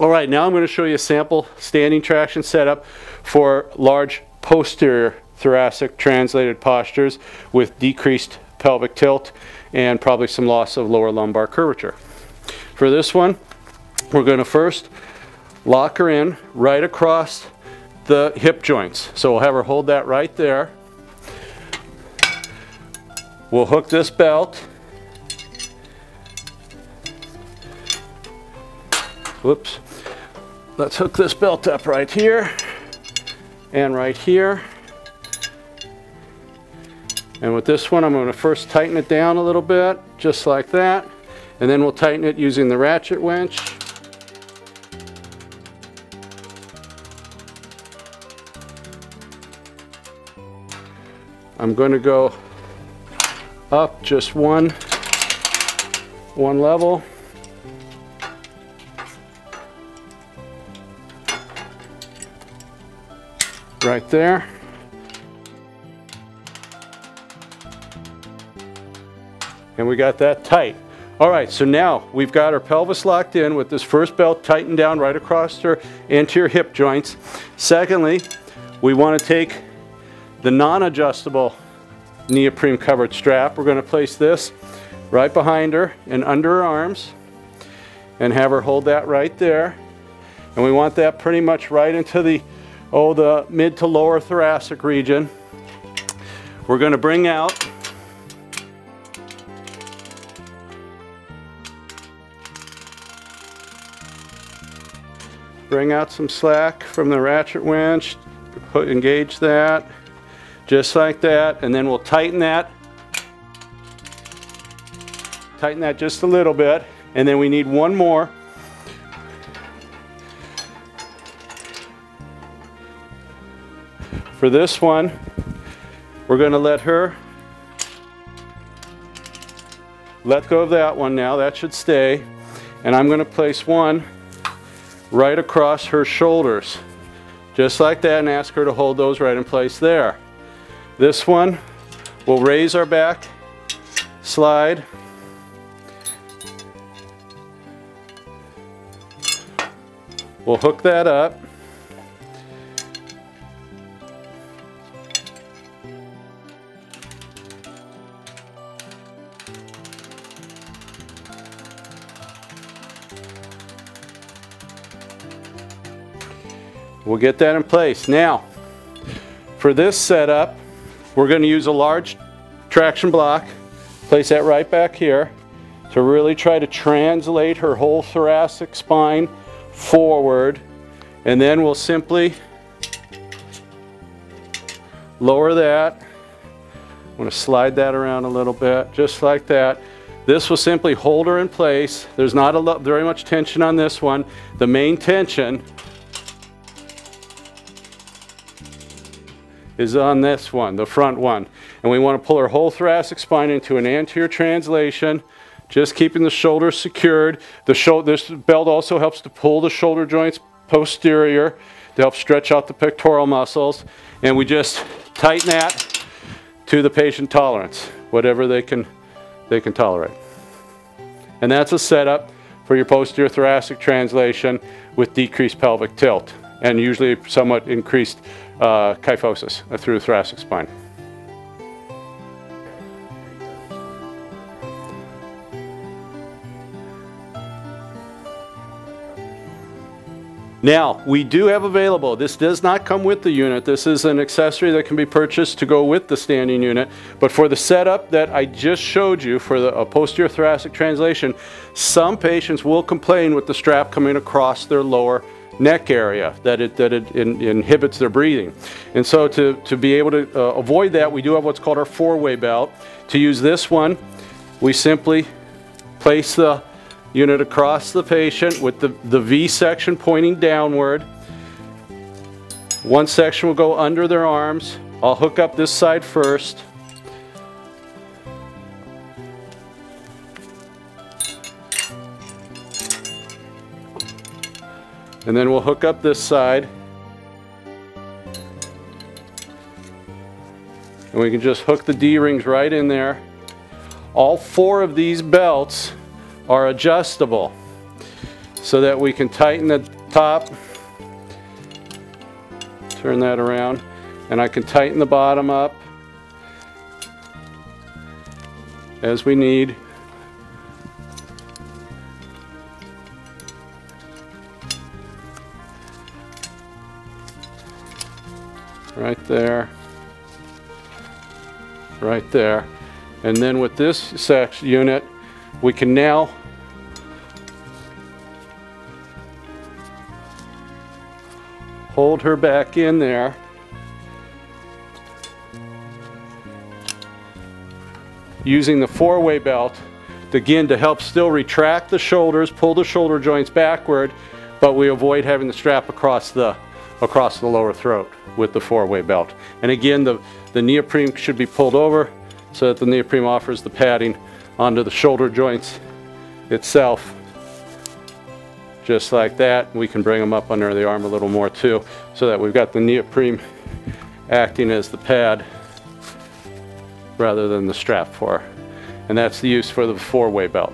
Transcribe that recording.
All right, now I'm going to show you a sample standing traction setup for large posterior thoracic translated postures with decreased pelvic tilt and probably some loss of lower lumbar curvature. For this one, we're going to first lock her in right across the hip joints. So we'll have her hold that right there. We'll hook this belt. Whoops. Let's hook this belt up right here and right here. And with this one, I'm going to first tighten it down a little bit, just like that. And then we'll tighten it using the ratchet winch. I'm going to go up just one, one level. Right there. And we got that tight. All right, so now we've got our pelvis locked in with this first belt tightened down right across her anterior hip joints. Secondly, we want to take the non-adjustable neoprene covered strap. We're going to place this right behind her and under her arms and have her hold that right there. And we want that pretty much right into the, oh, the mid to lower thoracic region. We're going to bring out bring out some slack from the ratchet winch, put, engage that, just like that, and then we'll tighten that. Tighten that just a little bit, and then we need one more. For this one, we're going to let her let go of that one now, that should stay. And I'm going to place one right across her shoulders. Just like that and ask her to hold those right in place there. This one, we'll raise our back, slide. We'll hook that up. We'll get that in place. Now, for this setup, we're going to use a large traction block. Place that right back here to really try to translate her whole thoracic spine forward. And then we'll simply lower that. I'm going to slide that around a little bit, just like that. This will simply hold her in place. There's not a lot, very much tension on this one. The main tension is on this one, the front one. And we want to pull our whole thoracic spine into an anterior translation, just keeping the shoulders secured. The sho this belt also helps to pull the shoulder joints posterior to help stretch out the pectoral muscles. And we just tighten that to the patient tolerance, whatever they can, they can tolerate. And that's a setup for your posterior thoracic translation with decreased pelvic tilt and usually somewhat increased uh, kyphosis through the thoracic spine. Now, we do have available, this does not come with the unit, this is an accessory that can be purchased to go with the standing unit, but for the setup that I just showed you for the posterior thoracic translation, some patients will complain with the strap coming across their lower neck area that it, that it in, inhibits their breathing. And so to, to be able to uh, avoid that, we do have what's called our four-way belt. To use this one, we simply place the unit across the patient with the, the V section pointing downward. One section will go under their arms. I'll hook up this side first. And then we'll hook up this side. And we can just hook the D-rings right in there. All four of these belts are adjustable. so that we can tighten the top. Turn that around. And I can tighten the bottom up as we need. Right there. Right there. And then with this section unit, we can now hold her back in there. Using the four-way belt, again, to help still retract the shoulders, pull the shoulder joints backward, but we avoid having the strap across the, across the lower throat with the four-way belt. And again, the, the neoprene should be pulled over so that the neoprene offers the padding onto the shoulder joints itself just like that. We can bring them up under the arm a little more too, so that we've got the neoprene acting as the pad rather than the strap for. And that's the use for the four-way belt.